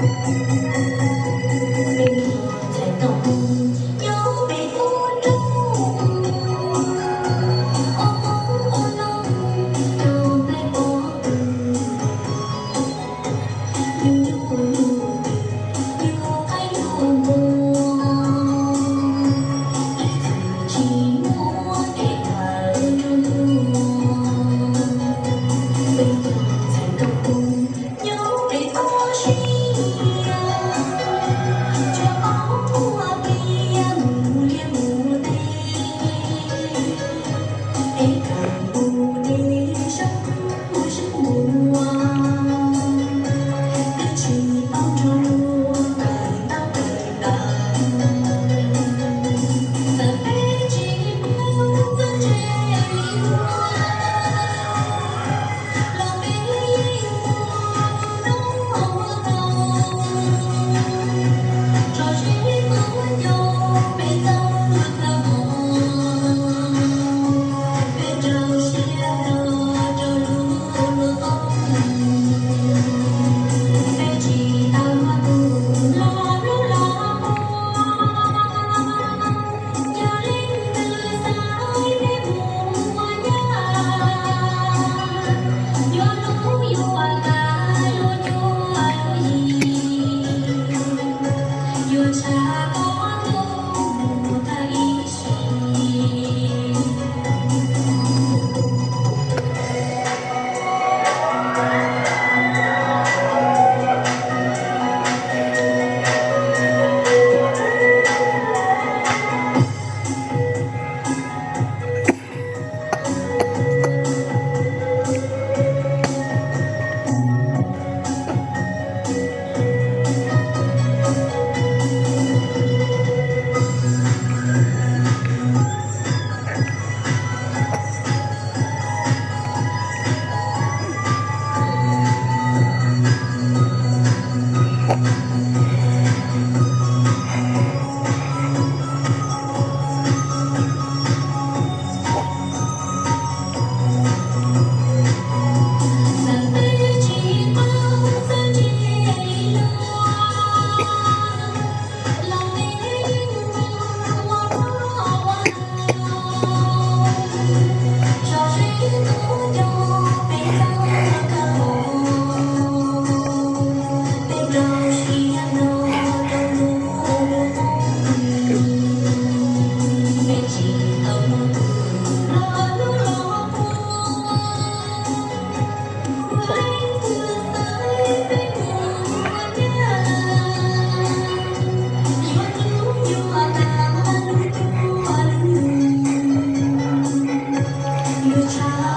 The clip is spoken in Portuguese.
Música April. 잘